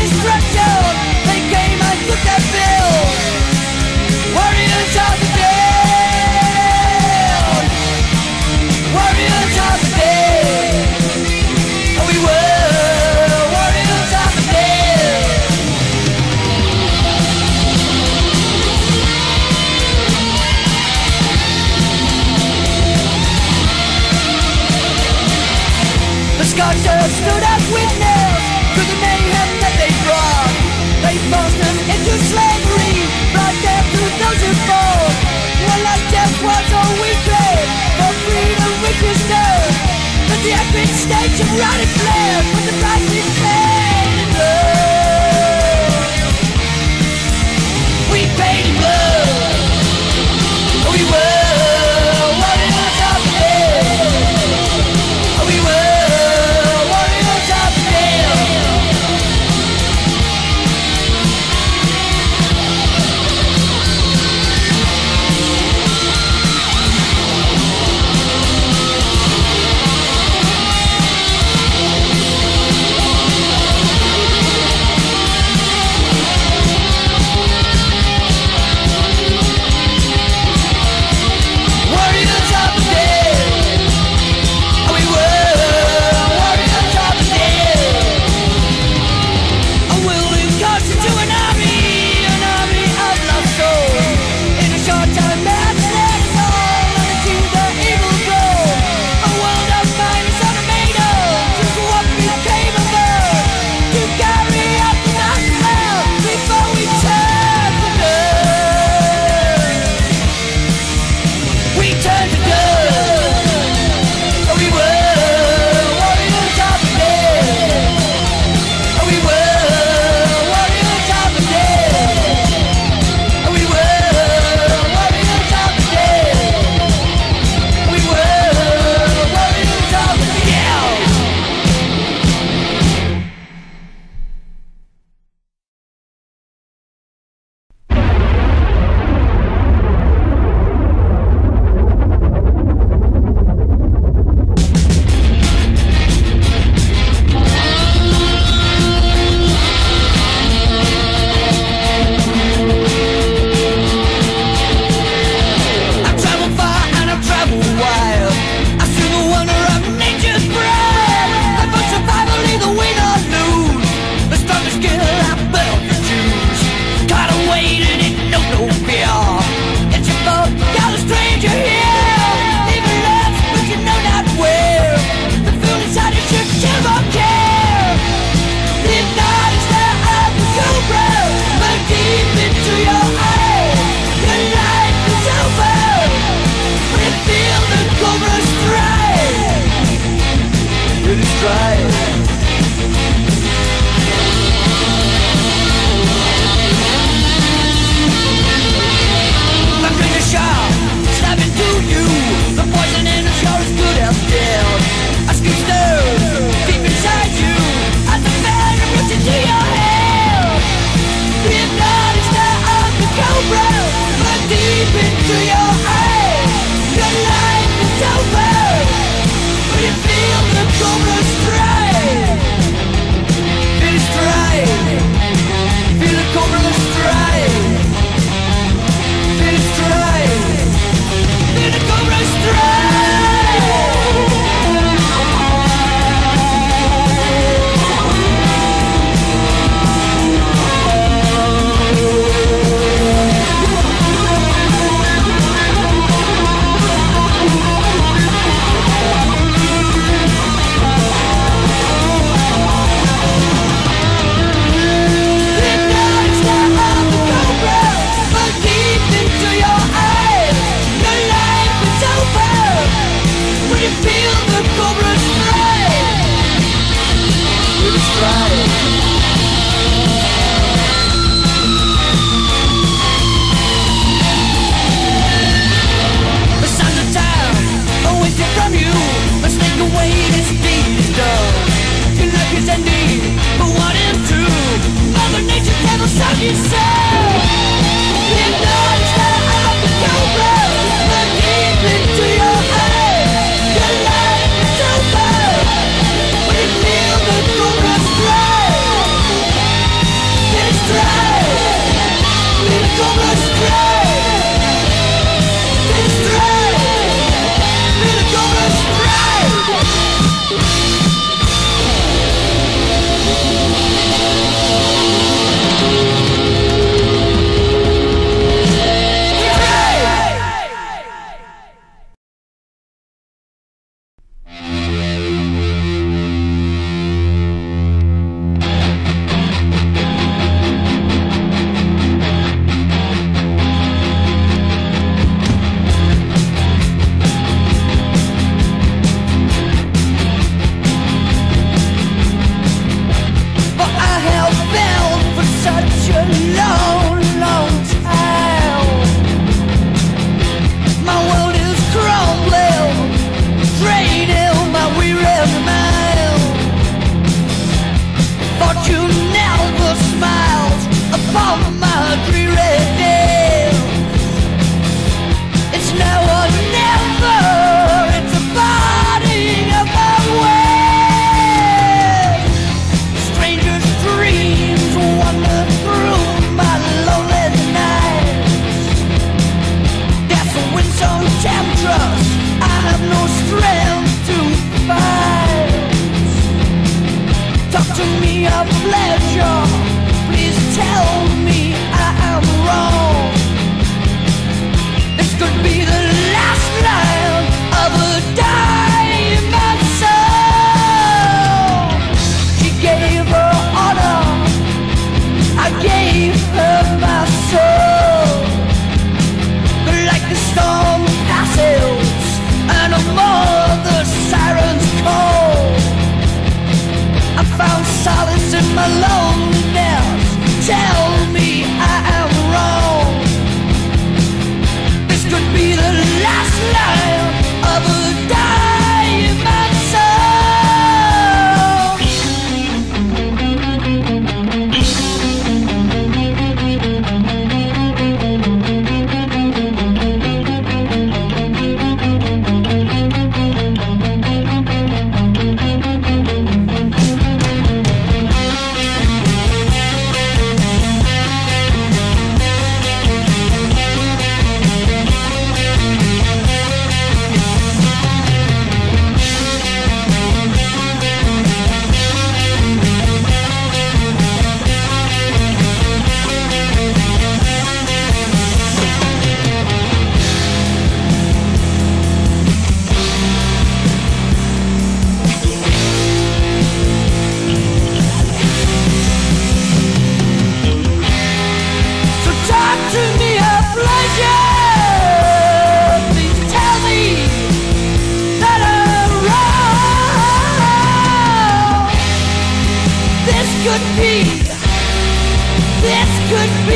this stress.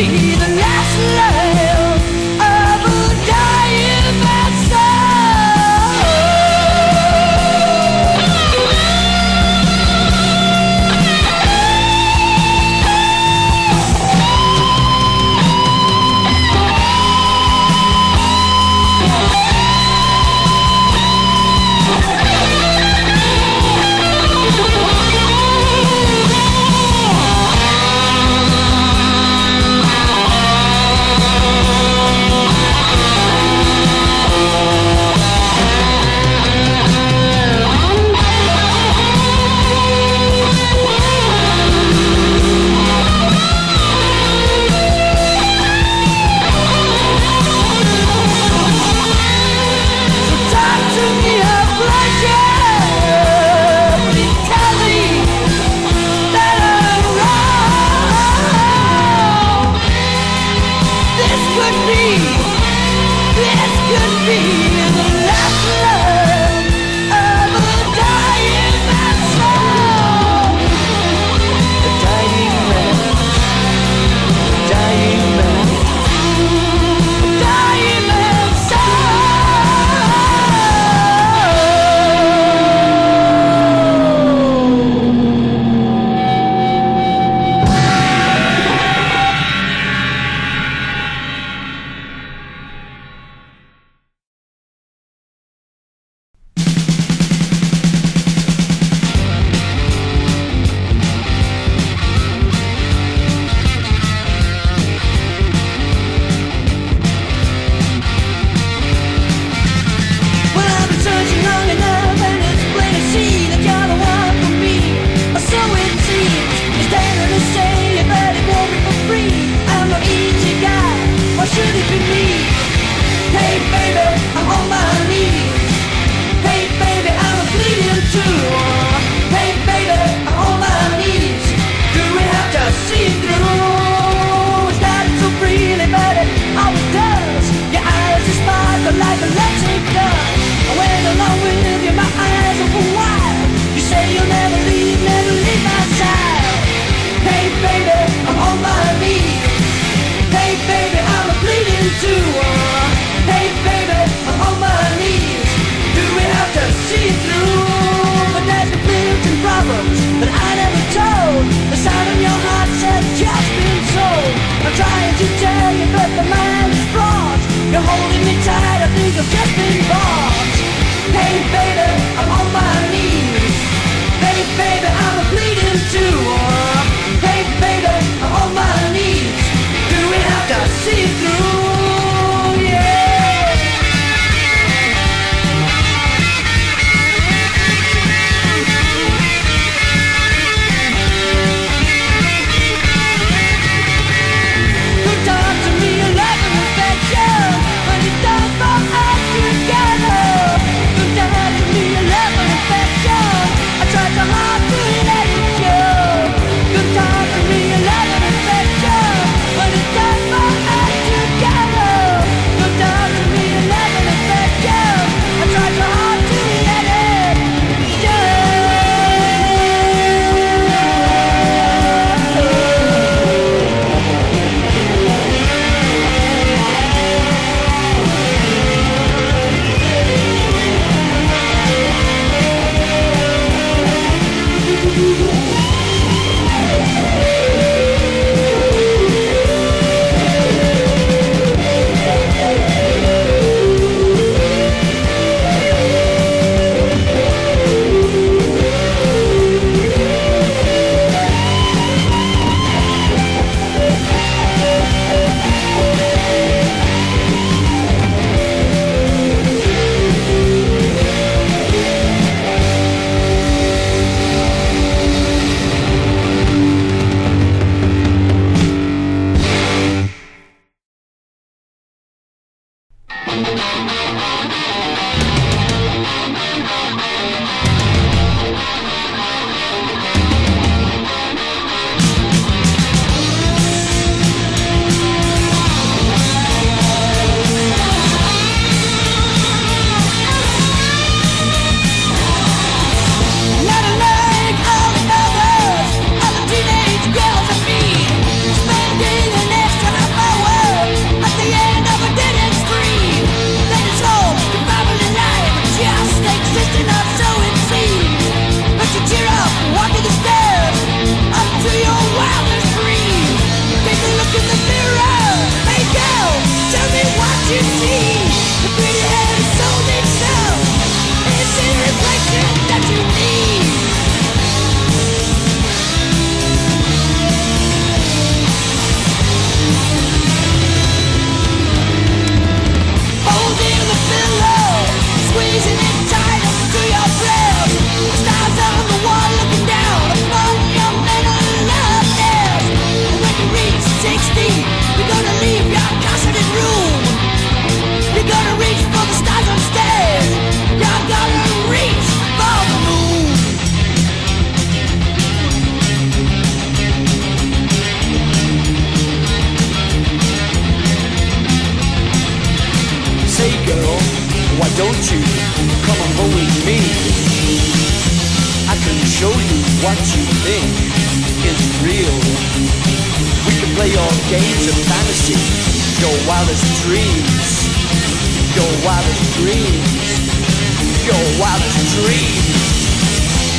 baby. what you think is real. We can play your games of fantasy, your wildest dreams, your wildest dreams, your wildest dreams.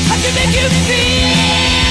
I can make you feel.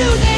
do that.